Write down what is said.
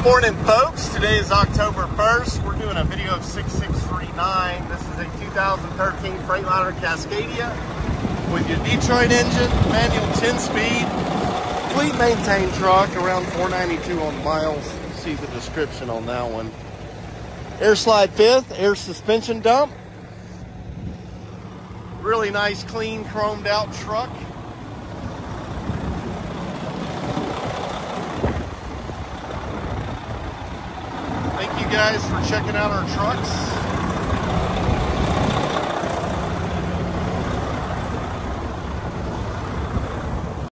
Good morning, folks. Today is October 1st. We're doing a video of 6639. This is a 2013 Freightliner Cascadia with your Detroit engine, manual 10-speed, fleet maintained truck, around 492 on miles. See the description on that one. Air slide fifth, air suspension dump. Really nice, clean, chromed out truck. Guys for checking out our trucks.